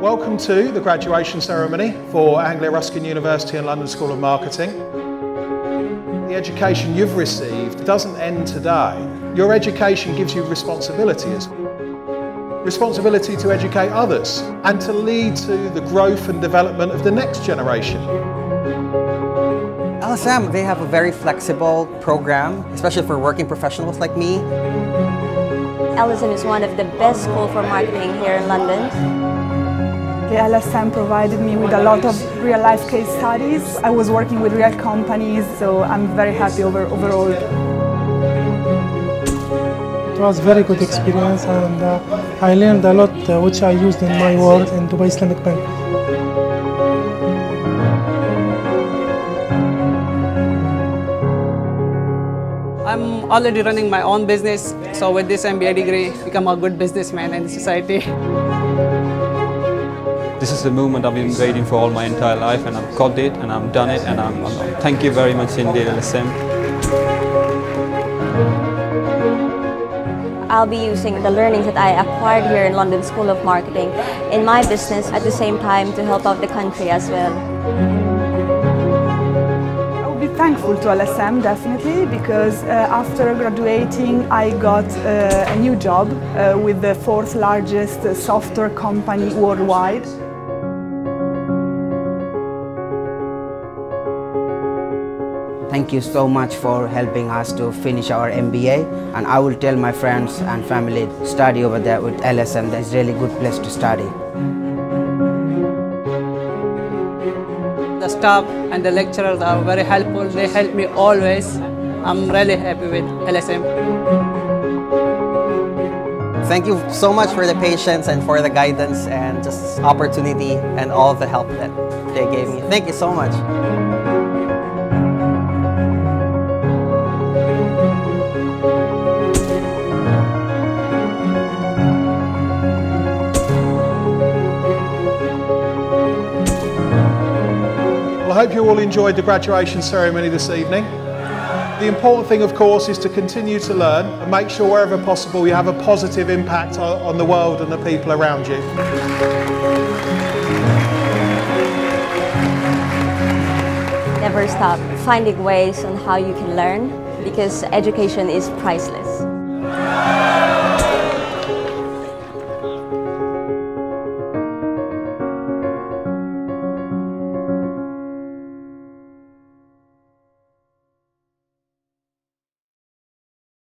Welcome to the graduation ceremony for Anglia Ruskin University and London School of Marketing. The education you've received doesn't end today. Your education gives you responsibilities. Responsibility to educate others and to lead to the growth and development of the next generation. LSM, they have a very flexible program, especially for working professionals like me. LSM is one of the best schools for marketing here in London. The LSM provided me with a lot of real life case studies. I was working with real companies, so I'm very happy over, overall. It was a very good experience and uh, I learned a lot uh, which I used in my work in Dubai Islamic Bank. I'm already running my own business, so with this MBA degree, become a good businessman in society. This is the movement I've been waiting for all my entire life and I've got it and I've done it and I'm, I'm thank you very much indeed LSM. I'll be using the learnings that I acquired here in London School of Marketing in my business at the same time to help out the country as well. Thankful to LSM definitely because uh, after graduating I got uh, a new job uh, with the fourth largest software company worldwide. Thank you so much for helping us to finish our MBA and I will tell my friends and family study over there with LSM. That's really good place to study. The staff and the lecturers are very helpful. They help me always. I'm really happy with LSM. Thank you so much for the patience and for the guidance and just opportunity and all the help that they gave me. Thank you so much. I hope you all enjoyed the graduation ceremony this evening. The important thing, of course, is to continue to learn and make sure wherever possible you have a positive impact on, the world and the people around you. Never stop finding ways on how you can learn because education is priceless.